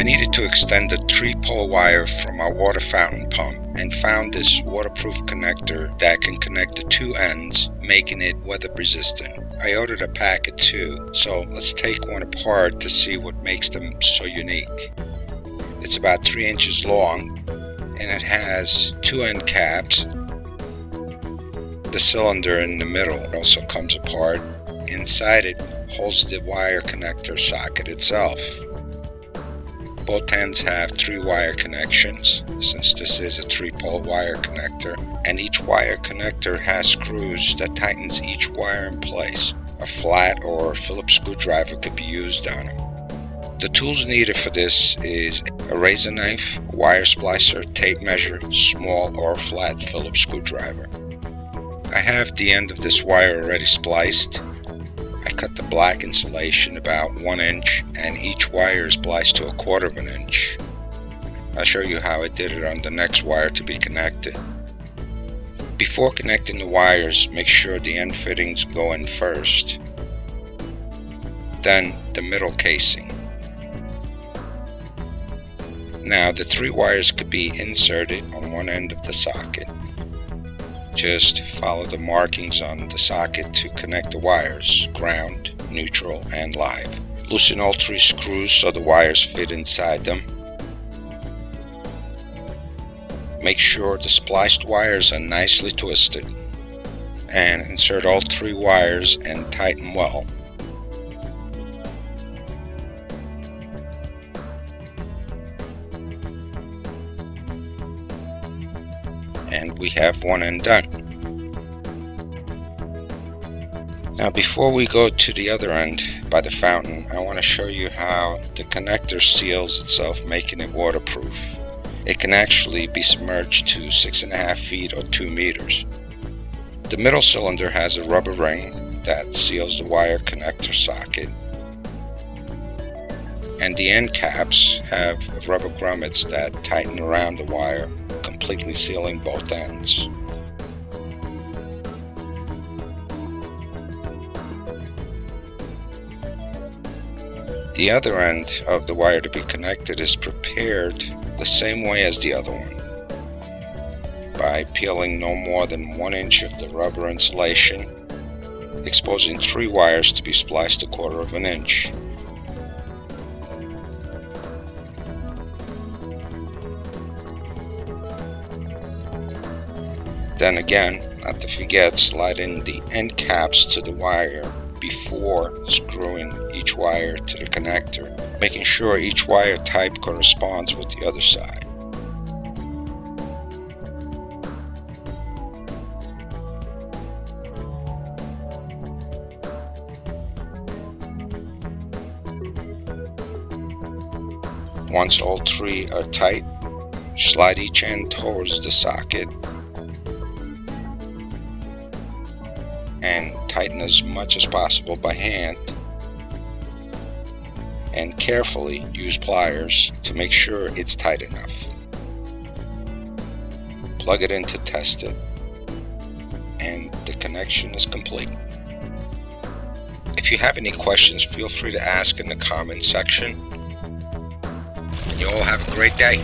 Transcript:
I needed to extend the three pole wire from our water fountain pump and found this waterproof connector that can connect the two ends, making it weather resistant. I ordered a pack of two, so let's take one apart to see what makes them so unique. It's about 3 inches long and it has two end caps. The cylinder in the middle also comes apart. Inside it holds the wire connector socket itself. Both ends have three wire connections since this is a three pole wire connector and each wire connector has screws that tightens each wire in place. A flat or Phillips screwdriver could be used on them. The tools needed for this is a razor knife, wire splicer, tape measure, small or flat Phillips screwdriver. I have the end of this wire already spliced. Cut the black insulation about one inch and each wire is spliced to a quarter of an inch. I'll show you how I did it on the next wire to be connected. Before connecting the wires, make sure the end fittings go in first. Then the middle casing. Now the three wires could be inserted on one end of the socket. Just follow the markings on the socket to connect the wires, ground, neutral, and live. Loosen all three screws so the wires fit inside them. Make sure the spliced wires are nicely twisted and insert all three wires and tighten well. And we have one end done. Now before we go to the other end by the fountain, I want to show you how the connector seals itself making it waterproof. It can actually be submerged to 6.5 feet or 2 meters. The middle cylinder has a rubber ring that seals the wire connector socket and the end caps have rubber grommets that tighten around the wire completely sealing both ends. The other end of the wire to be connected is prepared the same way as the other one by peeling no more than one inch of the rubber insulation, exposing three wires to be spliced a quarter of an inch. Then again, not to forget, slide in the end caps to the wire before screwing each wire to the connector, making sure each wire type corresponds with the other side. Once all three are tight, slide each end towards the socket tighten as much as possible by hand and carefully use pliers to make sure it's tight enough. Plug it in to test it and the connection is complete. If you have any questions, feel free to ask in the comment section. You all have a great day.